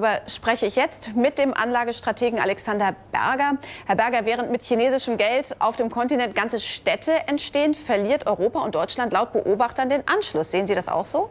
darüber spreche ich jetzt mit dem Anlagestrategen Alexander Berger. Herr Berger, während mit chinesischem Geld auf dem Kontinent ganze Städte entstehen, verliert Europa und Deutschland laut Beobachtern den Anschluss. Sehen Sie das auch so?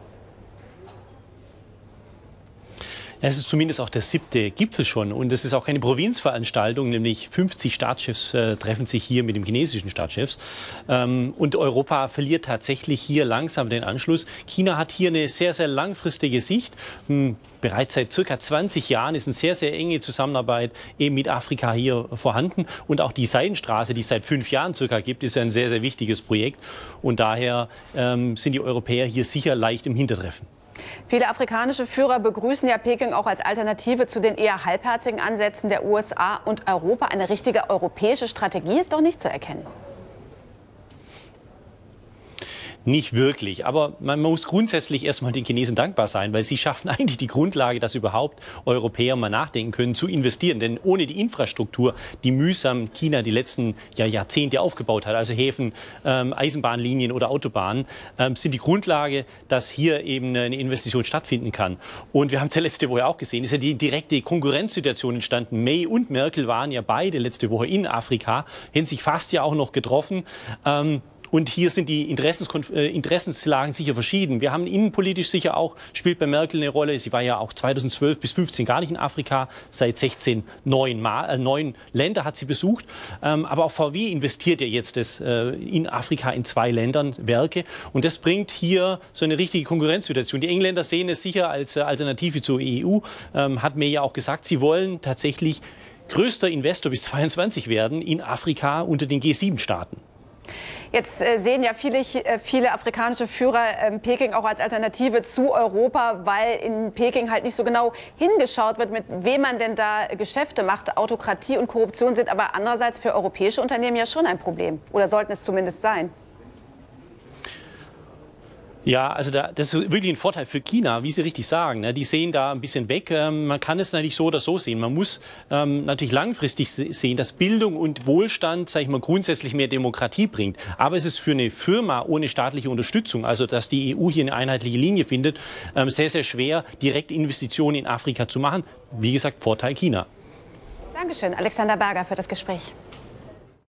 Es ist zumindest auch der siebte Gipfel schon und es ist auch keine Provinzveranstaltung, nämlich 50 Staatschefs äh, treffen sich hier mit dem chinesischen Staatschefs. Ähm, und Europa verliert tatsächlich hier langsam den Anschluss. China hat hier eine sehr, sehr langfristige Sicht. Hm, bereits seit circa 20 Jahren ist eine sehr, sehr enge Zusammenarbeit eben mit Afrika hier vorhanden. Und auch die Seidenstraße, die es seit fünf Jahren circa gibt, ist ein sehr, sehr wichtiges Projekt. Und daher ähm, sind die Europäer hier sicher leicht im Hintertreffen. Viele afrikanische Führer begrüßen ja Peking auch als Alternative zu den eher halbherzigen Ansätzen der USA und Europa. Eine richtige europäische Strategie ist doch nicht zu erkennen. Nicht wirklich. Aber man muss grundsätzlich erstmal den Chinesen dankbar sein, weil sie schaffen eigentlich die Grundlage, dass überhaupt Europäer mal nachdenken können, zu investieren. Denn ohne die Infrastruktur, die mühsam China die letzten ja, Jahrzehnte aufgebaut hat, also Häfen, ähm, Eisenbahnlinien oder Autobahnen, ähm, sind die Grundlage, dass hier eben eine Investition stattfinden kann. Und wir haben es ja letzte Woche auch gesehen, ist ja die direkte Konkurrenzsituation entstanden. May und Merkel waren ja beide letzte Woche in Afrika, hätten sich fast ja auch noch getroffen. Ähm, und hier sind die äh, Interessenslagen sicher verschieden. Wir haben innenpolitisch sicher auch, spielt bei Merkel eine Rolle. Sie war ja auch 2012 bis 2015 gar nicht in Afrika. Seit 16 neun, Mal, äh, neun Länder hat sie besucht. Ähm, aber auch VW investiert ja jetzt das, äh, in Afrika in zwei Ländern Werke. Und das bringt hier so eine richtige Konkurrenzsituation. Die Engländer sehen es sicher als äh, Alternative zur EU. Ähm, hat mir ja auch gesagt, sie wollen tatsächlich größter Investor bis 22 werden in Afrika unter den G7-Staaten. Jetzt äh, sehen ja viele, äh, viele afrikanische Führer äh, Peking auch als Alternative zu Europa, weil in Peking halt nicht so genau hingeschaut wird, mit wem man denn da Geschäfte macht. Autokratie und Korruption sind aber andererseits für europäische Unternehmen ja schon ein Problem oder sollten es zumindest sein. Ja, also da, das ist wirklich ein Vorteil für China, wie Sie richtig sagen. Ne? Die sehen da ein bisschen weg. Ähm, man kann es natürlich so oder so sehen. Man muss ähm, natürlich langfristig sehen, dass Bildung und Wohlstand, sage ich mal, grundsätzlich mehr Demokratie bringt. Aber es ist für eine Firma ohne staatliche Unterstützung, also dass die EU hier eine einheitliche Linie findet, ähm, sehr, sehr schwer, direkt Investitionen in Afrika zu machen. Wie gesagt, Vorteil China. Dankeschön, Alexander Berger, für das Gespräch.